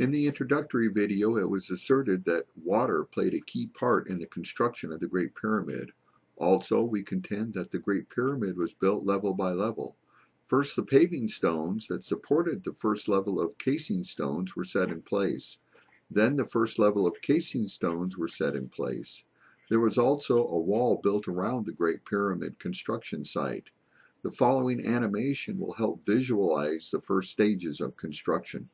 In the introductory video, it was asserted that water played a key part in the construction of the Great Pyramid. Also, we contend that the Great Pyramid was built level by level. First, the paving stones that supported the first level of casing stones were set in place. Then the first level of casing stones were set in place. There was also a wall built around the Great Pyramid construction site. The following animation will help visualize the first stages of construction.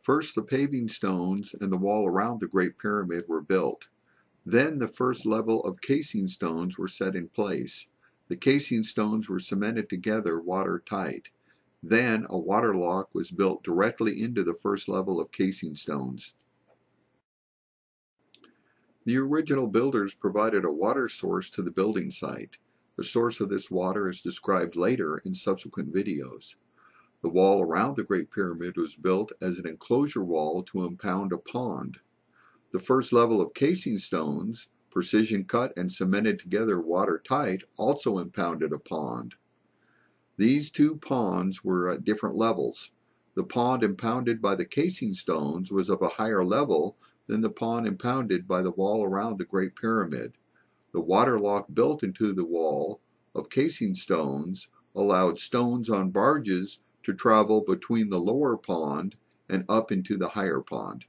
First, the paving stones and the wall around the Great Pyramid were built. Then the first level of casing stones were set in place. The casing stones were cemented together watertight. Then a water lock was built directly into the first level of casing stones. The original builders provided a water source to the building site. The source of this water is described later in subsequent videos. The wall around the Great Pyramid was built as an enclosure wall to impound a pond. The first level of casing stones, precision cut and cemented together watertight, also impounded a pond. These two ponds were at different levels. The pond impounded by the casing stones was of a higher level than the pond impounded by the wall around the Great Pyramid. The water lock built into the wall of casing stones allowed stones on barges to travel between the lower pond and up into the higher pond.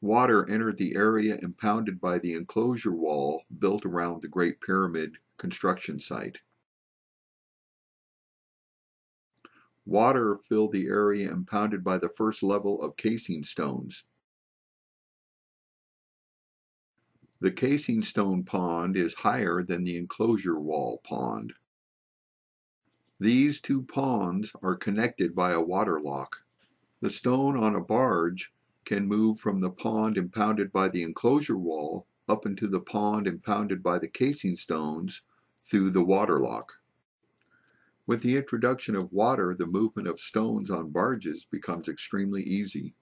Water entered the area impounded by the enclosure wall built around the Great Pyramid construction site. Water filled the area impounded by the first level of casing stones. The casing stone pond is higher than the enclosure wall pond. These two ponds are connected by a water lock. The stone on a barge can move from the pond impounded by the enclosure wall up into the pond impounded by the casing stones through the water lock. With the introduction of water, the movement of stones on barges becomes extremely easy.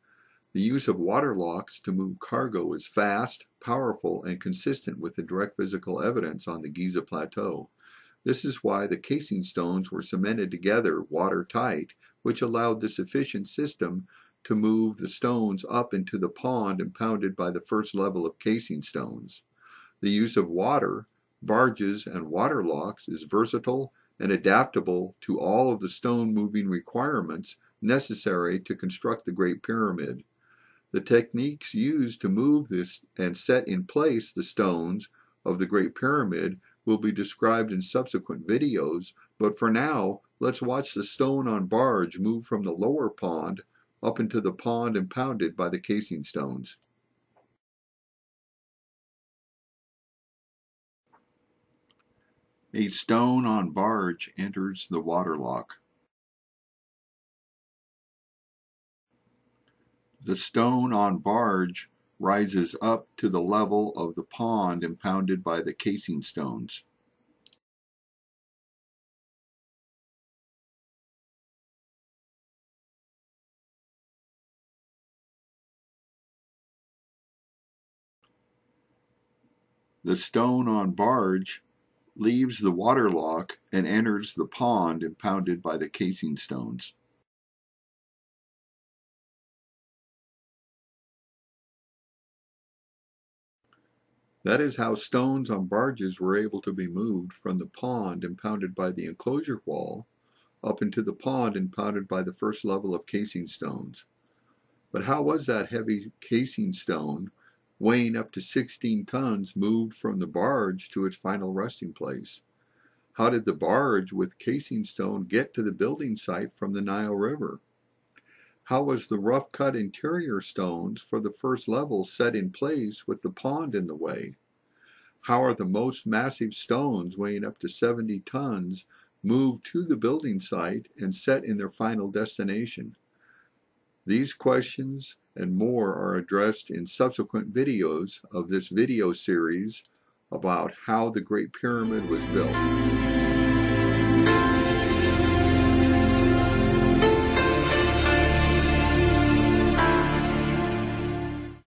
The use of water locks to move cargo is fast, powerful, and consistent with the direct physical evidence on the Giza Plateau. This is why the casing stones were cemented together watertight, which allowed this efficient system to move the stones up into the pond impounded by the first level of casing stones. The use of water, barges, and water locks is versatile and adaptable to all of the stone moving requirements necessary to construct the Great Pyramid. The techniques used to move this and set in place the stones of the Great Pyramid will be described in subsequent videos, but for now, let's watch the stone on barge move from the lower pond up into the pond impounded by the casing stones. A stone on barge enters the water lock. The stone on barge rises up to the level of the pond impounded by the casing stones. The stone on barge leaves the water lock and enters the pond impounded by the casing stones. That is how stones on barges were able to be moved from the pond impounded by the enclosure wall up into the pond impounded by the first level of casing stones. But how was that heavy casing stone weighing up to 16 tons, moved from the barge to its final resting place. How did the barge with casing stone get to the building site from the Nile River? How was the rough cut interior stones for the first level set in place with the pond in the way? How are the most massive stones weighing up to 70 tons moved to the building site and set in their final destination? These questions and more are addressed in subsequent videos of this video series about how the Great Pyramid was built.